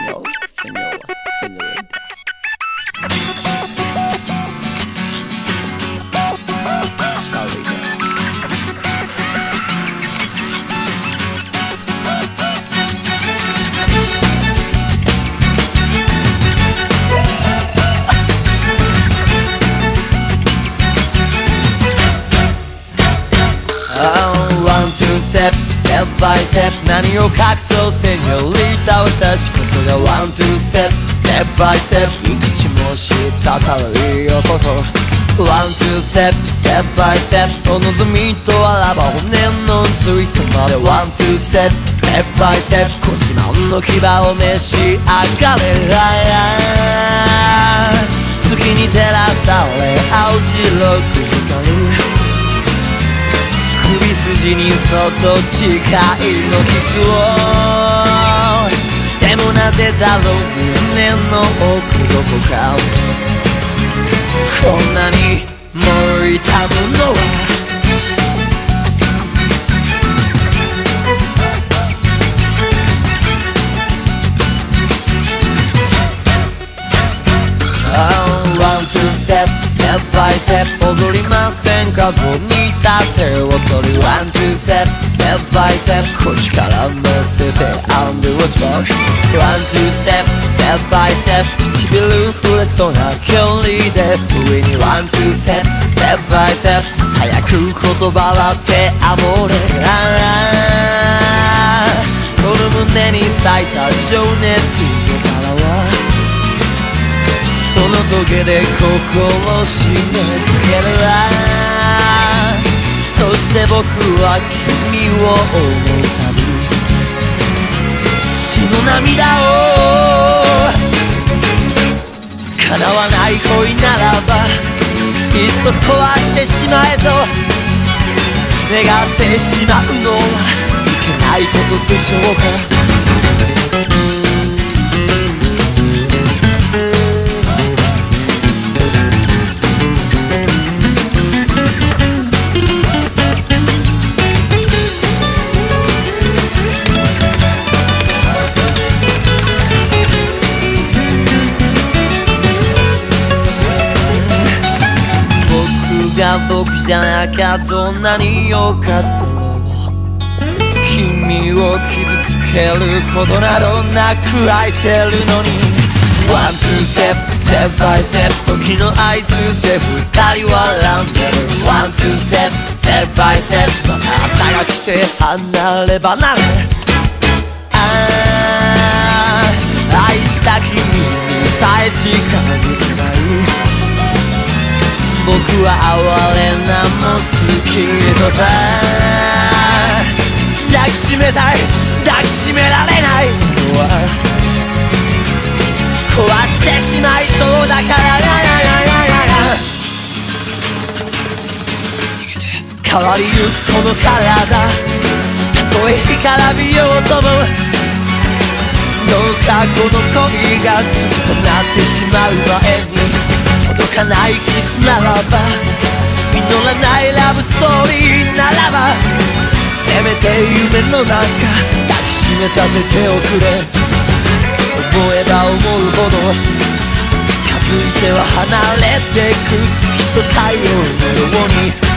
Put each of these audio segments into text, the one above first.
senhor, senhora, senhorita. Oh. 何を隠そうせんよ。りた私こそがワン・ツー・ステップ。ステップ・バイ・ステップ一日も知たからいい男ワン・ツー・ステップ。ステップ・バイ・ステップお望みとあらば骨のスイーまで。ワン・ツー・ステップ。ステップ・バイ・ステップこちらの牙を召し上がれ。月に照らされ青地にそっと誓いのキスを。でもなぜだろう胸の奥どこかこんなにも痛むのは。ステップステップバイステップ踊りませんか？僕に立って踊るワン・ツー・ステップステップバイステップ腰から見せて。アンドウォッチボールワン・ツー・ステップステップバイステップ唇触れそうな距離で。上にワン・ツー・ステップステップバイステップささやく言葉はてあもれ。あら。この胸に咲いた情熱の柄は。その時で心を締め付けるそして僕は君を思うたび血の涙を叶わない恋ならばいっそ壊してしまえと願ってしまうのはいけないことでしょうか。僕じゃなきゃどんなに良かった君を傷つけることなどなく愛せるのに。One, two, step, step by step 時の合図で二人笑んでる。One, two, step, step by step また朝が来て離れ離れ。ああ愛した君にさえ近づけない。僕は哀れなも好きとさ抱きしめたい抱きしめられない。のは壊してしまいそうだから。変わりゆくこの体。たとえ干からびようとも。どうかこの恋がずっとなってしまう前に届かないキスならば実らないラブストーリーならばせめて夢の中抱きしめさせておくれ。思えば思うほど近づいては離れてく。月と太陽のように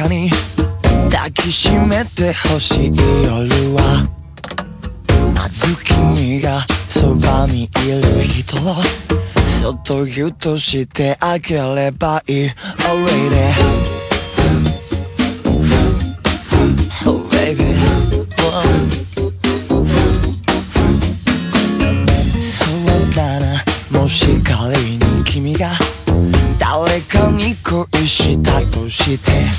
抱きしめてほしい夜は。まず君がそばにいる人をそっとぎゅっとしてあげればいい。Oh baby. Oh baby、そうだな。もし仮に君が誰かに恋したとして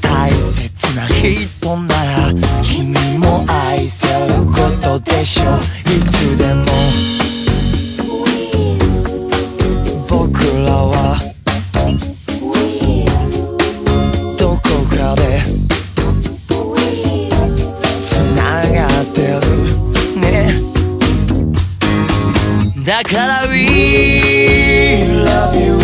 大切なら君も愛せることでしょういつでも僕らはどこかでつながってるねだから We love you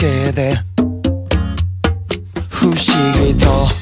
けで不思議と